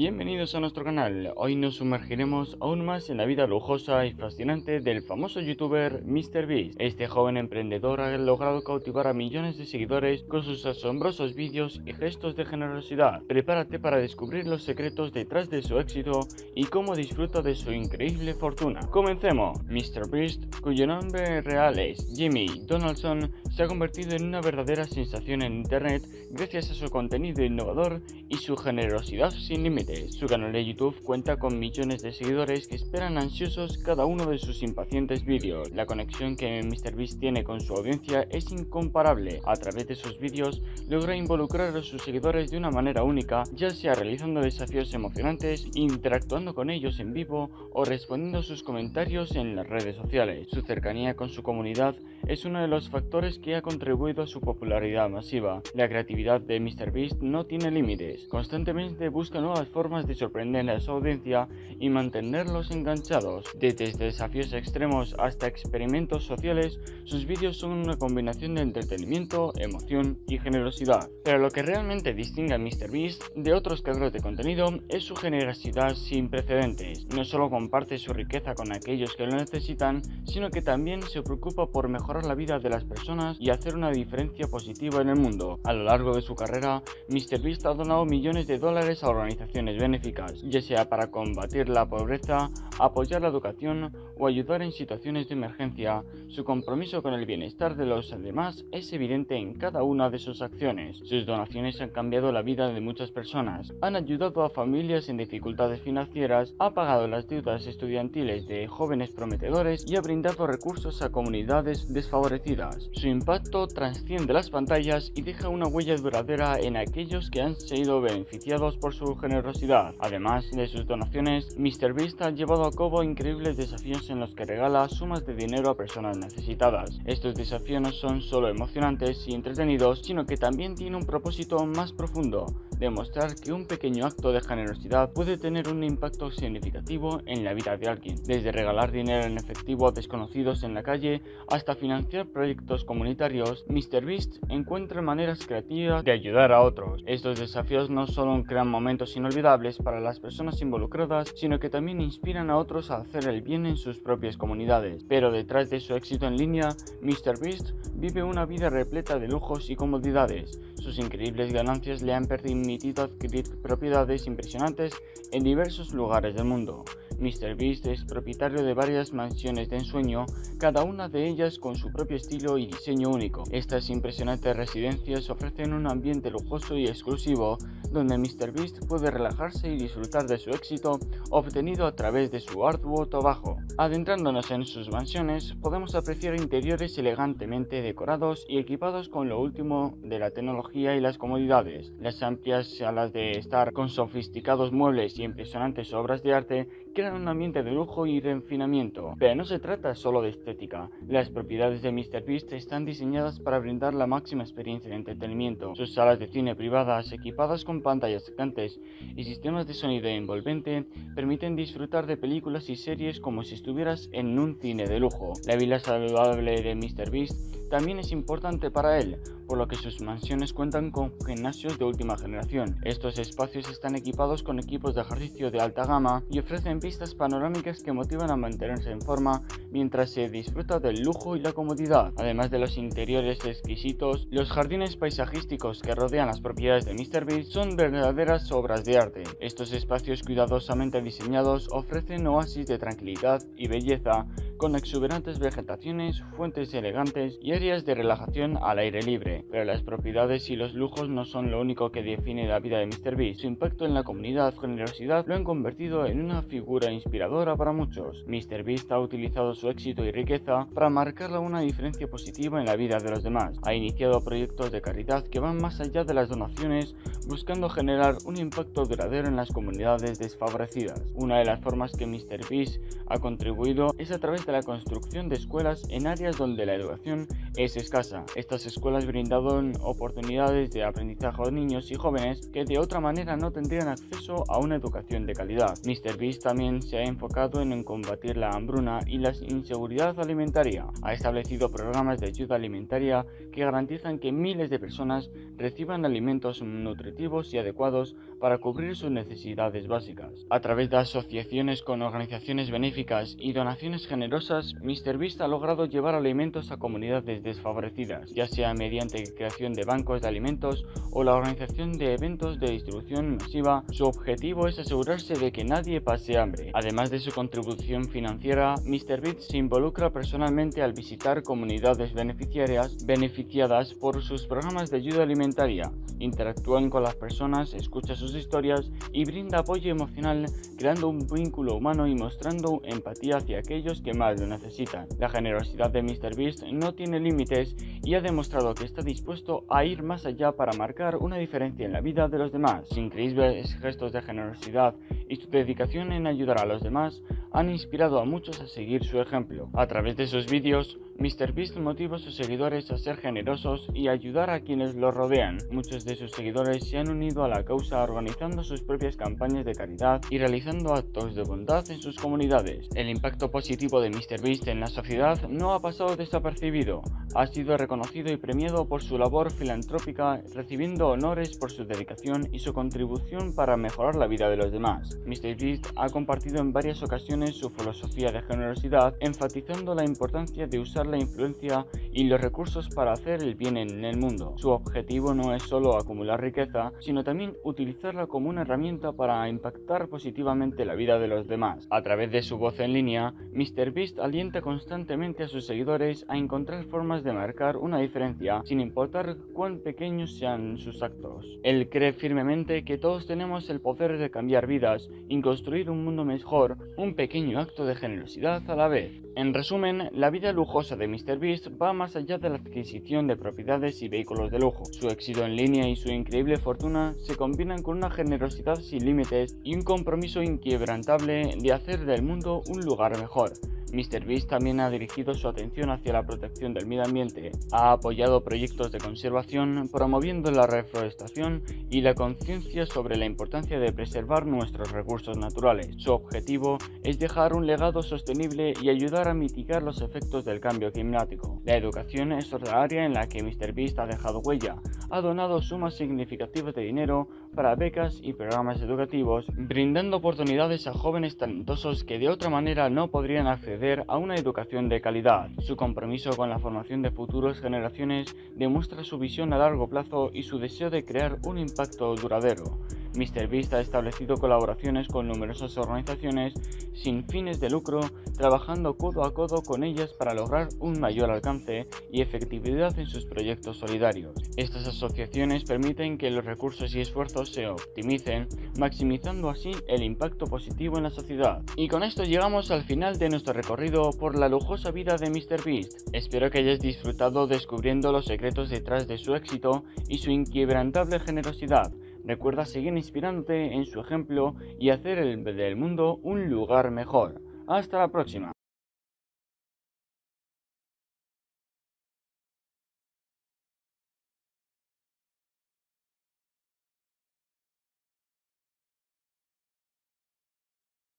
Bienvenidos a nuestro canal, hoy nos sumergiremos aún más en la vida lujosa y fascinante del famoso youtuber MrBeast. Este joven emprendedor ha logrado cautivar a millones de seguidores con sus asombrosos vídeos y gestos de generosidad. Prepárate para descubrir los secretos detrás de su éxito y cómo disfruta de su increíble fortuna. Comencemos. MrBeast, cuyo nombre real es Jimmy Donaldson, se ha convertido en una verdadera sensación en internet gracias a su contenido innovador y su generosidad sin límites. Su canal de YouTube cuenta con millones de seguidores que esperan ansiosos cada uno de sus impacientes vídeos. La conexión que MrBeast tiene con su audiencia es incomparable. A través de sus vídeos logra involucrar a sus seguidores de una manera única, ya sea realizando desafíos emocionantes, interactuando con ellos en vivo o respondiendo a sus comentarios en las redes sociales. Su cercanía con su comunidad es uno de los factores que ha contribuido a su popularidad masiva. La creatividad de MrBeast no tiene límites, constantemente busca nuevas formas de sorprender a su audiencia y mantenerlos enganchados. Desde desafíos extremos hasta experimentos sociales, sus vídeos son una combinación de entretenimiento, emoción y generosidad. Pero lo que realmente distingue a MrBeast de otros creadores de contenido es su generosidad sin precedentes. No solo comparte su riqueza con aquellos que lo necesitan, sino que también se preocupa por mejorar la vida de las personas y hacer una diferencia positiva en el mundo. A lo largo de su carrera, MrBeast ha donado millones de dólares a organizaciones benéficas, ya sea para combatir la pobreza, apoyar la educación o ayudar en situaciones de emergencia. Su compromiso con el bienestar de los demás es evidente en cada una de sus acciones. Sus donaciones han cambiado la vida de muchas personas, han ayudado a familias en dificultades financieras, ha pagado las deudas estudiantiles de jóvenes prometedores y ha brindado recursos a comunidades desfavorecidas. Su impacto trasciende las pantallas y deja una huella duradera en aquellos que han sido beneficiados por su generosidad. Además de sus donaciones, MrBeast ha llevado a cabo increíbles desafíos en los que regala sumas de dinero a personas necesitadas. Estos desafíos no son solo emocionantes y entretenidos, sino que también tienen un propósito más profundo, demostrar que un pequeño acto de generosidad puede tener un impacto significativo en la vida de alguien, desde regalar dinero en efectivo a desconocidos en la calle hasta financiar proyectos comunitarios, MrBeast encuentra maneras creativas de ayudar a otros. Estos desafíos no solo crean momentos inolvidables para las personas involucradas, sino que también inspiran a otros a hacer el bien en sus propias comunidades. Pero detrás de su éxito en línea, MrBeast vive una vida repleta de lujos y comodidades. Sus increíbles ganancias le han permitido adquirir propiedades impresionantes en diversos lugares del mundo. MrBeast es propietario de varias mansiones de ensueño, cada una de ellas con su propio estilo y diseño único. Estas impresionantes residencias ofrecen un ambiente lujoso y exclusivo donde MrBeast puede relajarse y disfrutar de su éxito obtenido a través de su arduo trabajo. Adentrándonos en sus mansiones, podemos apreciar interiores elegantemente decorados y equipados con lo último de la tecnología y las comodidades. Las amplias salas de estar con sofisticados muebles y impresionantes obras de arte crean un ambiente de lujo y refinamiento. Pero no se trata solo de estética. Las propiedades de MrBeast están diseñadas para brindar la máxima experiencia de entretenimiento. Sus salas de cine privadas, equipadas con pantallas gigantes y sistemas de sonido envolvente, permiten disfrutar de películas y series como si estuvieras en un cine de lujo. La vida saludable de MrBeast también es importante para él, por lo que sus mansiones cuentan con gimnasios de última generación. Estos espacios están equipados con equipos de ejercicio de alta gama y ofrecen vistas panorámicas que motivan a mantenerse en forma mientras se disfruta del lujo y la comodidad. Además de los interiores exquisitos, los jardines paisajísticos que rodean las propiedades de MrBeast son verdaderas obras de arte. Estos espacios cuidadosamente diseñados ofrecen oasis de tranquilidad y belleza con exuberantes vegetaciones, fuentes elegantes y áreas de relajación al aire libre. Pero las propiedades y los lujos no son lo único que define la vida de MrBeast. Su impacto en la comunidad, generosidad, lo han convertido en una figura inspiradora para muchos. MrBeast ha utilizado su éxito y riqueza para marcar una diferencia positiva en la vida de los demás. Ha iniciado proyectos de caridad que van más allá de las donaciones, buscando generar un impacto duradero en las comunidades desfavorecidas. Una de las formas que MrBeast ha contribuido es a través de mediante la construcción de escuelas en áreas donde la educación es escasa. Estas escuelas brindaron oportunidades de aprendizaje a niños y jóvenes que de otra manera no tendrían acceso a una educación de calidad. MrBeast también se ha enfocado en combatir la hambruna y la inseguridad alimentaria. Ha establecido programas de ayuda alimentaria que garantizan que miles de personas reciban alimentos nutritivos y adecuados para cubrir sus necesidades básicas. A través de asociaciones con organizaciones benéficas y donaciones generosas, MrBeast ha logrado llevar alimentos a comunidades desfavorecidas, ya sea mediante creación de bancos de alimentos o la organización de eventos de distribución masiva. Su objetivo es asegurarse de que nadie pase hambre. Además de su contribución financiera, MrBeast se involucra personalmente al visitar comunidades beneficiarias beneficiadas por sus programas de ayuda alimentaria, interactúa con las personas, escucha sus historias y brinda apoyo emocional, creando un vínculo humano y mostrando empatía hacia aquellos que lo necesitan. La generosidad de MrBeast no tiene límites y ha demostrado que está dispuesto a ir más allá para marcar una diferencia en la vida de los demás. Sin increíbles gestos de generosidad y su dedicación en ayudar a los demás han inspirado a muchos a seguir su ejemplo. A través de sus vídeos, MrBeast motiva a sus seguidores a ser generosos y ayudar a quienes los rodean. Muchos de sus seguidores se han unido a la causa organizando sus propias campañas de caridad y realizando actos de bondad en sus comunidades. El impacto positivo de MrBeast en la sociedad no ha pasado desapercibido. Ha sido reconocido y premiado por su labor filantrópica, recibiendo honores por su dedicación y su contribución para mejorar la vida de los demás. MrBeast ha compartido en varias ocasiones su filosofía de generosidad, enfatizando la importancia de usar la influencia y los recursos para hacer el bien en el mundo. Su objetivo no es solo acumular riqueza, sino también utilizarla como una herramienta para impactar positivamente la vida de los demás. A través de su voz en línea, MrBeast alienta constantemente a sus seguidores a encontrar formas de marcar una diferencia, sin importar cuán pequeños sean sus actos. Él cree firmemente que todos tenemos el poder de cambiar vidas y construir un mundo mejor, un pequeño acto de generosidad a la vez. En resumen, la vida lujosa de MrBeast va más allá de la adquisición de propiedades y vehículos de lujo. Su éxito en línea y su increíble fortuna se combinan con una generosidad sin límites y un compromiso inquebrantable de hacer del mundo un lugar mejor. MrBeast también ha dirigido su atención hacia la protección del medio ambiente, ha apoyado proyectos de conservación, promoviendo la reforestación y la conciencia sobre la importancia de preservar nuestros recursos naturales. Su objetivo es dejar un legado sostenible y ayudar a mitigar los efectos del cambio climático. La educación es otra área en la que MrBeast ha dejado huella. Ha donado sumas significativas de dinero para becas y programas educativos, brindando oportunidades a jóvenes talentosos que de otra manera no podrían acceder a una educación de calidad. Su compromiso con la formación de futuras generaciones demuestra su visión a largo plazo y su deseo de crear un impacto duradero. MrBeast ha establecido colaboraciones con numerosas organizaciones sin fines de lucro, trabajando codo a codo con ellas para lograr un mayor alcance y efectividad en sus proyectos solidarios. Estas asociaciones permiten que los recursos y esfuerzos se optimicen, maximizando así el impacto positivo en la sociedad. Y con esto llegamos al final de nuestro recorrido por la lujosa vida de MrBeast. Espero que hayas disfrutado descubriendo los secretos detrás de su éxito y su inquebrantable generosidad. Recuerda seguir inspirándote en su ejemplo y hacer del mundo un lugar mejor. Hasta la próxima.